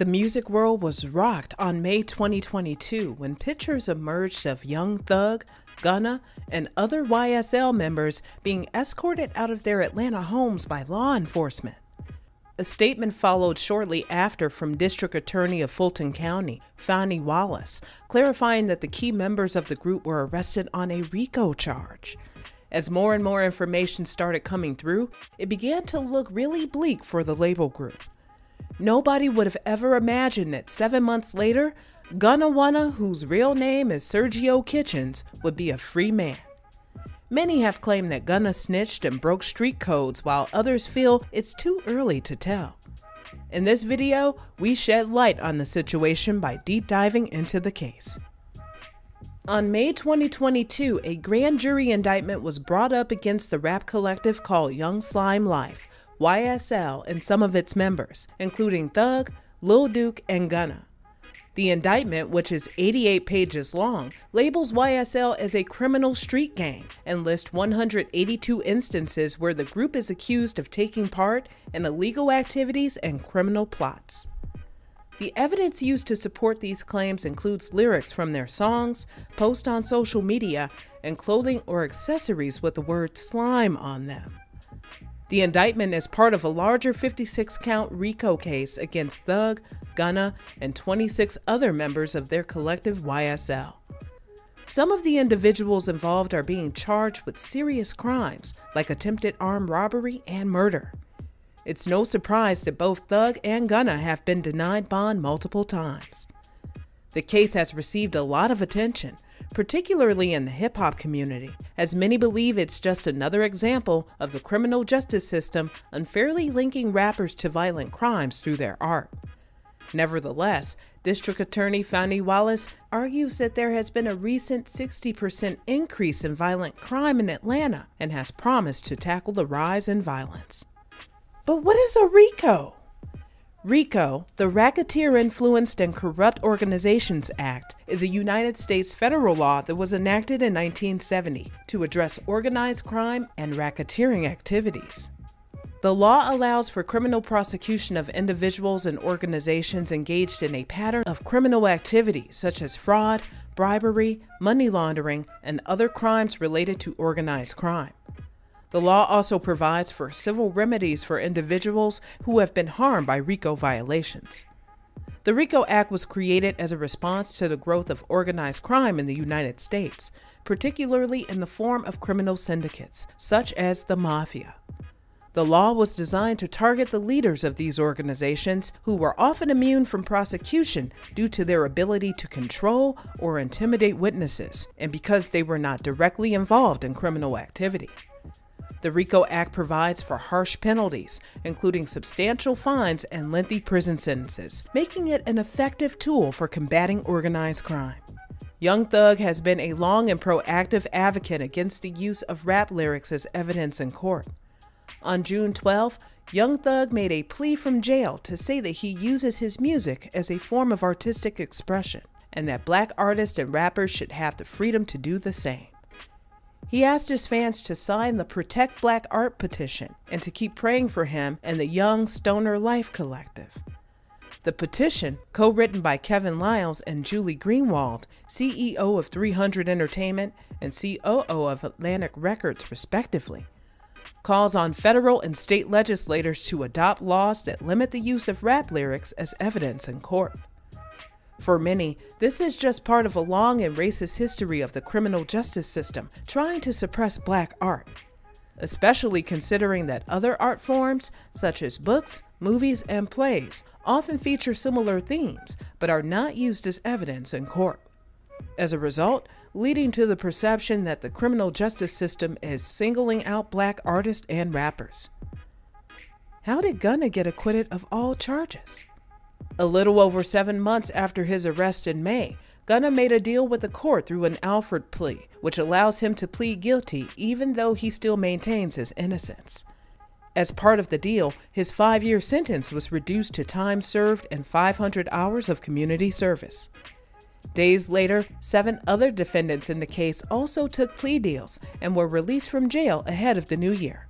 The music world was rocked on May 2022 when pictures emerged of Young Thug, Gunna, and other YSL members being escorted out of their Atlanta homes by law enforcement. A statement followed shortly after from District Attorney of Fulton County, Fani Willis, clarifying that the key members of the group were arrested on a RICO charge. As more and more information started coming through, it began to look really bleak for the label group. Nobody would have ever imagined that seven months later, Gunna Wunna, whose real name is Sergio Kitchens, would be a free man. Many have claimed that Gunna snitched and broke street codes, while others feel it's too early to tell. In this video, we shed light on the situation by deep diving into the case. On May 2022, a grand jury indictment was brought up against the rap collective called Young Slime Life, YSL, and some of its members, including Thug, Lil Duke, and Gunna. The indictment, which is 88 pages long, labels YSL as a criminal street gang and lists 182 instances where the group is accused of taking part in illegal activities and criminal plots. The evidence used to support these claims includes lyrics from their songs, posts on social media, and clothing or accessories with the word slime on them. The indictment is part of a larger 56 count RICO case against Thug, Gunna, and 26 other members of their collective YSL. Some of the individuals involved are being charged with serious crimes like attempted armed robbery and murder. It's no surprise that both Thug and Gunna have been denied bond multiple times. The case has received a lot of attention, particularly in the hip hop community, as many believe it's just another example of the criminal justice system unfairly linking rappers to violent crimes through their art. Nevertheless, District Attorney Fani Willis argues that there has been a recent 60% increase in violent crime in Atlanta and has promised to tackle the rise in violence. But what is a RICO? RICO, the Racketeer Influenced and Corrupt Organizations Act, is a United States federal law that was enacted in 1970 to address organized crime and racketeering activities. The law allows for criminal prosecution of individuals and organizations engaged in a pattern of criminal activity such as fraud, bribery, money laundering, and other crimes related to organized crime. The law also provides for civil remedies for individuals who have been harmed by RICO violations. The RICO Act was created as a response to the growth of organized crime in the United States, particularly in the form of criminal syndicates, such as the Mafia. The law was designed to target the leaders of these organizations who were often immune from prosecution due to their ability to control or intimidate witnesses, and because they were not directly involved in criminal activity. The RICO Act provides for harsh penalties, including substantial fines and lengthy prison sentences, making it an effective tool for combating organized crime. Young Thug has been a long and proactive advocate against the use of rap lyrics as evidence in court. On June 12, Young Thug made a plea from jail to say that he uses his music as a form of artistic expression and that black artists and rappers should have the freedom to do the same. He asked his fans to sign the Protect Black Art petition and to keep praying for him and the Young Stoner Life Collective. The petition, co written by Kevin Liles and Julie Greenwald, CEO of 300 Entertainment and COO of Atlantic Records, respectively, calls on federal and state legislators to adopt laws that limit the use of rap lyrics as evidence in court. For many, this is just part of a long and racist history of the criminal justice system trying to suppress black art, especially considering that other art forms, such as books, movies, and plays, often feature similar themes but are not used as evidence in court. As a result, leading to the perception that the criminal justice system is singling out black artists and rappers. How did Gunna get acquitted of all charges? A little over seven months after his arrest in May, Gunna made a deal with the court through an Alford plea, which allows him to plead guilty even though he still maintains his innocence. As part of the deal, his five year sentence was reduced to time served and 500 hours of community service. Days later, seven other defendants in the case also took plea deals and were released from jail ahead of the new year.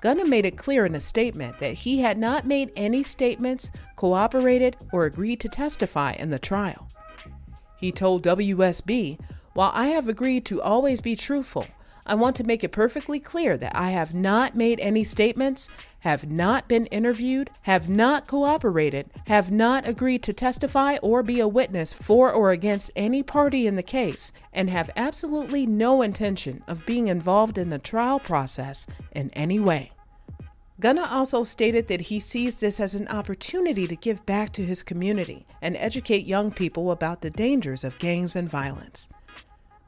Gunna made it clear in a statement that he had not made any statements, cooperated, or agreed to testify in the trial. He told WSB, While I have agreed to always be truthful, I want to make it perfectly clear that I have not made any statements, have not been interviewed, have not cooperated, have not agreed to testify or be a witness for or against any party in the case, and have absolutely no intention of being involved in the trial process in any way. Gunna also stated that he sees this as an opportunity to give back to his community and educate young people about the dangers of gangs and violence.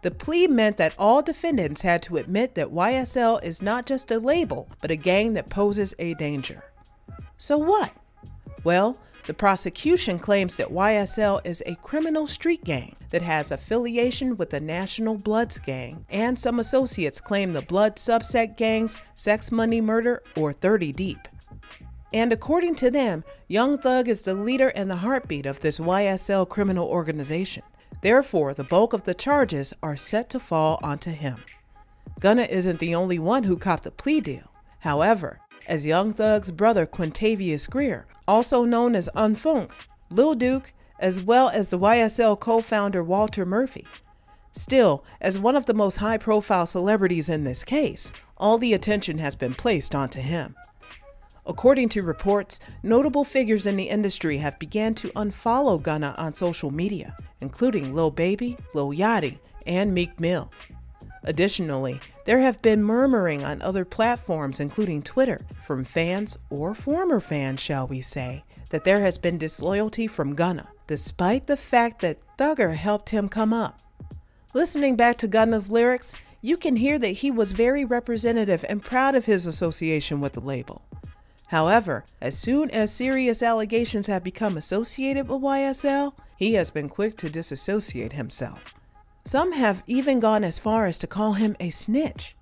The plea meant that all defendants had to admit that YSL is not just a label, but a gang that poses a danger. So what? Well, the prosecution claims that YSL is a criminal street gang that has affiliation with the National Bloods gang, and some associates claim the Blood subset gangs Sex Money Murder or 30 Deep. And according to them, Young Thug is the leader and the heartbeat of this YSL criminal organization. Therefore, the bulk of the charges are set to fall onto him. Gunna isn't the only one who copped a plea deal. However, as Young Thug's brother Quintavious Grier, also known as Unfoonk, Lil Duke, as well as the YSL co founder Walter Murphy. Still, as one of the most high profile celebrities in this case, all the attention has been placed onto him. According to reports, notable figures in the industry have began to unfollow Gunna on social media, including Lil Baby, Lil Yachty, and Meek Mill. Additionally, there have been murmuring on other platforms, including Twitter, from fans or former fans, shall we say, that there has been disloyalty from Gunna, despite the fact that Thugger helped him come up. Listening back to Gunna's lyrics, you can hear that he was very representative and proud of his association with the label. However, as soon as serious allegations have become associated with YSL, he has been quick to disassociate himself. Some have even gone as far as to call him a snitch.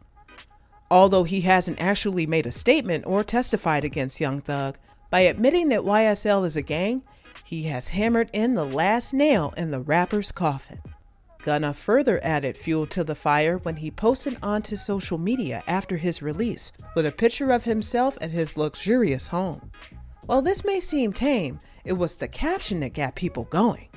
Although he hasn't actually made a statement or testified against Young Thug, by admitting that YSL is a gang, he has hammered in the last nail in the rapper's coffin. Gunna further added fuel to the fire when he posted onto social media after his release with a picture of himself at his luxurious home. While this may seem tame, it was the caption that got people going.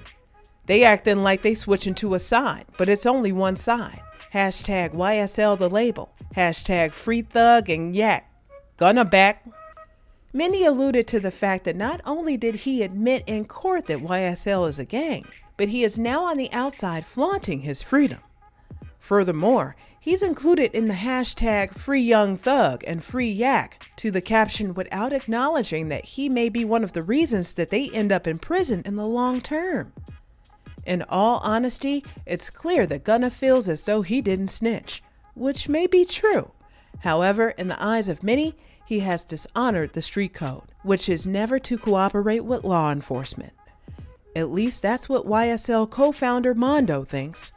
They acting like they switching to a side, but it's only one side. Hashtag YSL the label. Hashtag free thug and yak. Gunna back. Many alluded to the fact that not only did he admit in court that YSL is a gang, but he is now on the outside flaunting his freedom. Furthermore, he's included in the hashtag Free Young Thug and Free Yak to the caption without acknowledging that he may be one of the reasons that they end up in prison in the long term. In all honesty, it's clear that Gunna feels as though he didn't snitch, which may be true. However, in the eyes of many, he has dishonored the street code, which is never to cooperate with law enforcement. At least that's what YSL co founder Mondo thinks.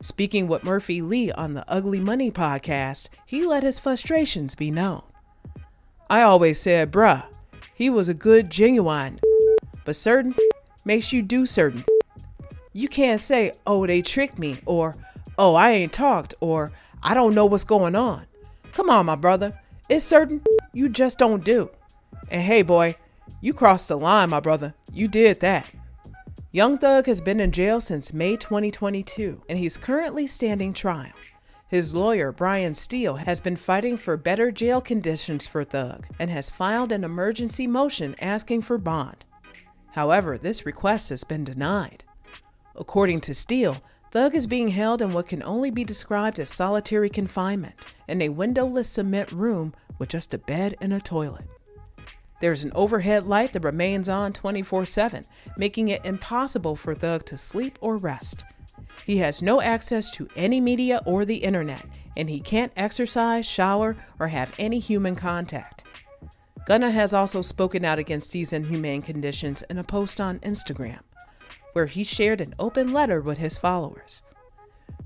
Speaking with Murphy Lee on the Ugly Money podcast, he let his frustrations be known. I always said, bruh, he was a good, genuine, but certain makes you do certain. You can't say, oh, they tricked me, or oh, I ain't talked, or I don't know what's going on. Come on, my brother. It's certain you just don't do. And hey, boy, you crossed the line, my brother. You did that. Young Thug has been in jail since May 2022, and he's currently standing trial. His lawyer, Brian Steele, has been fighting for better jail conditions for Thug and has filed an emergency motion asking for bond. However, this request has been denied. According to Steele, Thug is being held in what can only be described as solitary confinement in a windowless cement room with just a bed and a toilet. There's an overhead light that remains on 24 7, making it impossible for Thug to sleep or rest. He has no access to any media or the internet, and he can't exercise, shower, or have any human contact. Gunna has also spoken out against these inhumane conditions in a post on Instagram, where he shared an open letter with his followers.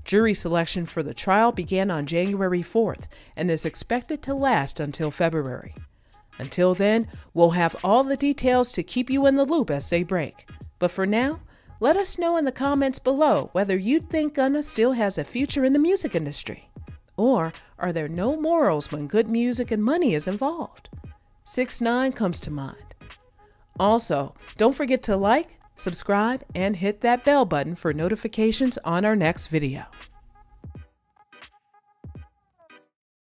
Jury selection for the trial began on January 4th and is expected to last until February. Until then, we'll have all the details to keep you in the loop as they break. But for now, let us know in the comments below whether you think Gunna still has a future in the music industry. Or are there no morals when good music and money is involved? 6 9 comes to mind. Also, don't forget to like, subscribe, and hit that bell button for notifications on our next video.